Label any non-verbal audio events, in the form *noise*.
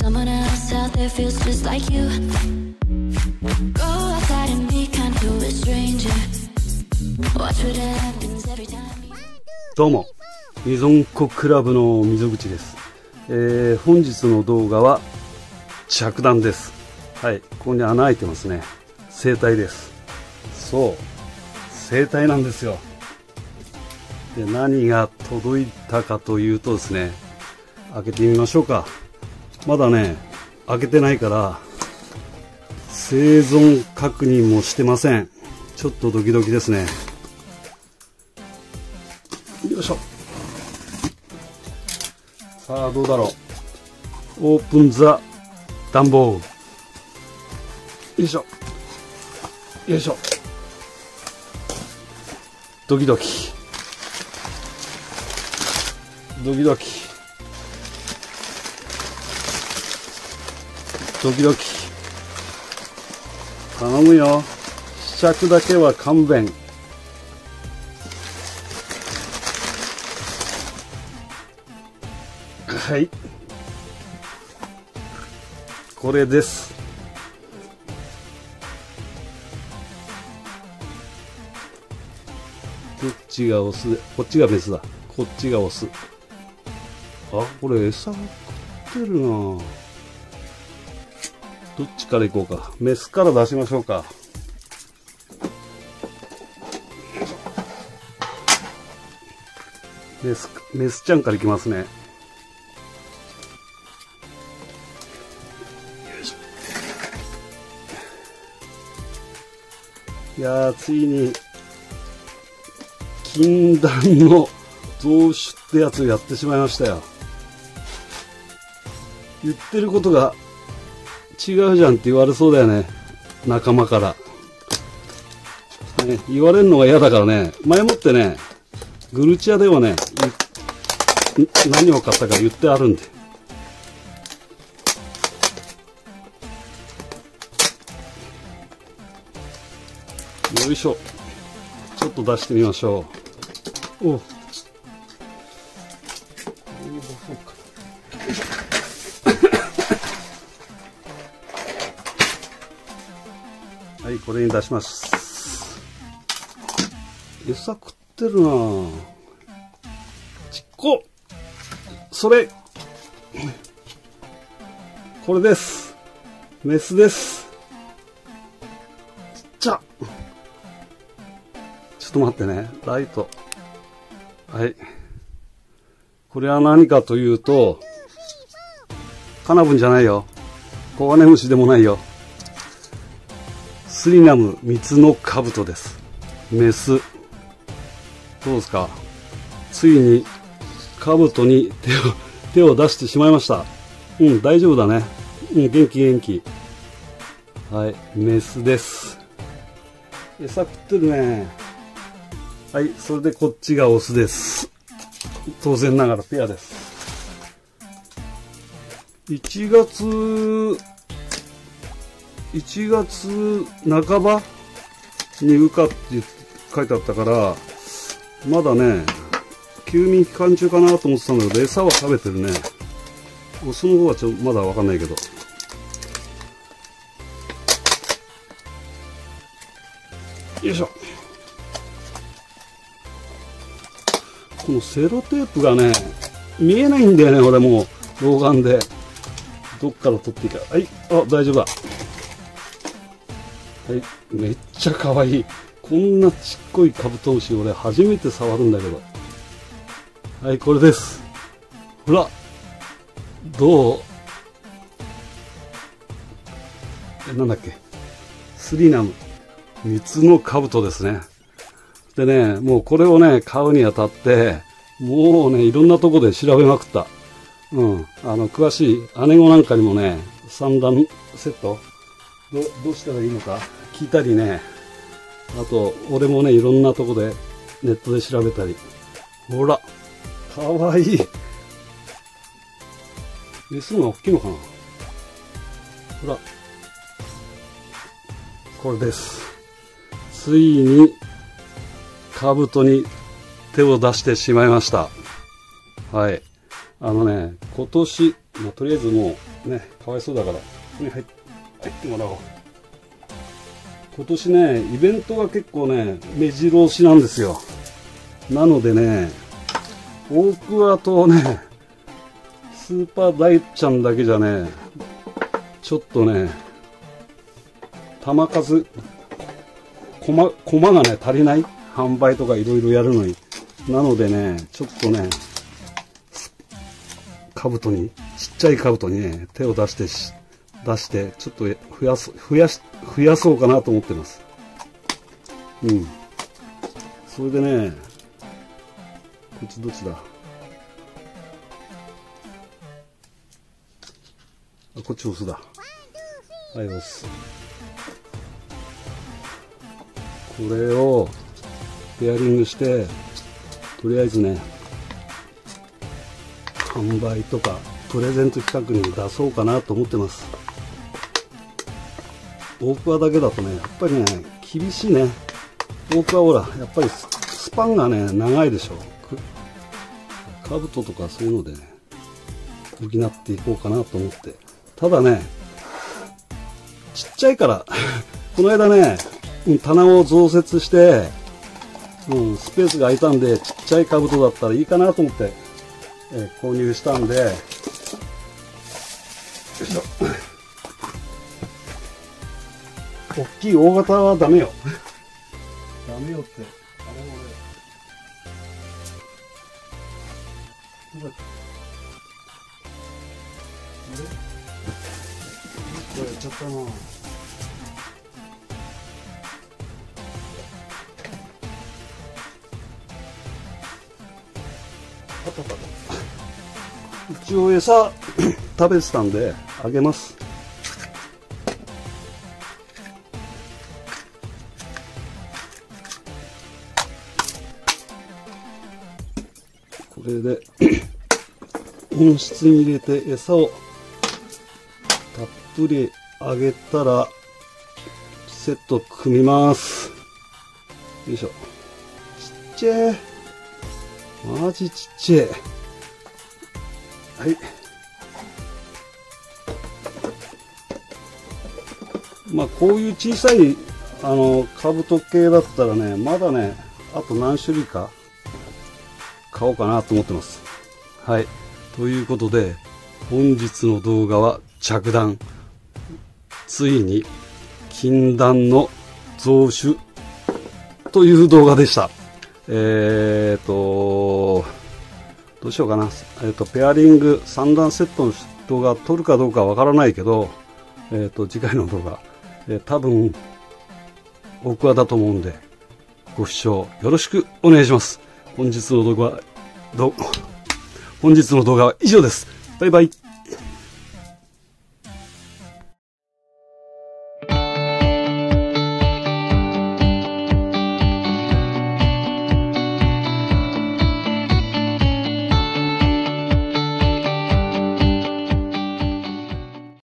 someone else out there feels just like you. Go outside and be kind to a stranger. Watch what happens every time どうも、ミゾンコクラブの溝口です。えー、本日の動画は着弾です。はい、ここに穴開いてますね。生体です。そう、生体なんですよ。で、何が届いたかというとですね、開けてみましょうか。まだね、開けてないから、生存確認もしてません。ちょっとドキドキですね。よいしょ。さあ、どうだろう。オープンザ暖房。よいしょ。よいしょ。ドキドキ。ドキドキ。ドキドキ。頼むよ。試着だけは勘弁。はい。これです。どっちがオス？で、こっちがメスだ。こっちがオス。あ、これ餌食ってるなどっちから行こうか。メスから出しましょうか。メス、メスちゃんから行きますね。いやー、ついに、禁断の増種ってやつをやってしまいましたよ。言ってることが違うじゃんって言われそうだよね。仲間から。ね、言われるのが嫌だからね、前もってね、グルチアではね、言何を買ったか言ってあるんで。よいしょ。ちょっと出してみましょう。おはい、これに出します。餌食ってるなちっこそれこれです。メスです。ちっちゃちょっと待ってね。ライト。はい。これは何かというと、カナブンじゃないよ。コガネムシでもないよ。スリナム三つの兜です。メス。どうですか？ついに兜に手を、手を出してしまいました。うん、大丈夫だね。うん、元気元気。はい、メスです。餌食ってるね。はい、それでこっちがオスです。当然ながらペアです。1月、1月半ばに羽化って書いてあったから、まだね、休眠期間中かなと思ってたんだけど、餌は食べてるね。オスの方はちょまだわかんないけど。よいしょ。このセロテープがね、見えないんだよね、俺もう、老眼で。どっから取っていいか。はい、あ、大丈夫だ。はい、めっちゃ可愛い。こんなちっこいカブトムシ、俺初めて触るんだけど。はい、これです。ほら、どう？え、なんだっけ？スリナム。三つの兜ですね。でね、もうこれをね、買うにあたって、もうね、いろんなとこで調べまくった。うん。あの、詳しい姉子なんかにもね、三段セット、ど、どうしたらいいのか？聞いたりね。あと、俺もね、いろんなとこでネットで調べたり。ほら、かわいい。メスのが大きいのかな？ほら。これです。ついに、兜に手を出してしまいました。はい。あのね、今年まあ、とりあえずもうねかわいそうだからここに入入ってもらおう今年ねイベントが結構ね目白押しなんですよ。なのでね大桑とねスーパー大ちゃんだけじゃねちょっとね球数駒がね足りない販売とかいろいろやるのに。なのでねちょっとね兜にちっちゃい兜にね手を出してし出してちょっと増やす増やし増やそうかなと思ってます。うん。それでねこっちどっちだ？あこっち押すだ。はい押すこれをペアリングしてとりあえずね販売とかプレゼント企画に出そうかなと思ってます。大桑だけだとねやっぱりね厳しいね。大桑ほらやっぱりスパンがね長いでしょ。カブトとかそういうのでね補っていこうかなと思って。ただねちっちゃいから *laughs* この間ね棚を増設して、うん、スペースが空いたんでちっちゃい兜だったらいいかなと思って、えー購入したんで大きい大型はダメよ。*laughs* ダメよって。あれ俺どうだあれ？これやっちゃったな。一応餌食べてたんであげますこれで *coughs* 温室に入れて餌をたっぷりあげたらセット組みます。よいしょ。ちっちゃい。マジちっちゃい。はい。まあこういう小さいあの兜系だったらねまだねあと何種類か買おうかなと思ってます。はい。ということで本日の動画は着弾。ついに禁断の増種という動画でした。えーとどうしようかな、えーとペアリング3段セットの動画撮るかどうかわからないけど、えー、と次回の動画、えー多分僕はだと思うんでご視聴よろしくお願いします。本日の動画どう？本日の動画は以上です。バイバイ。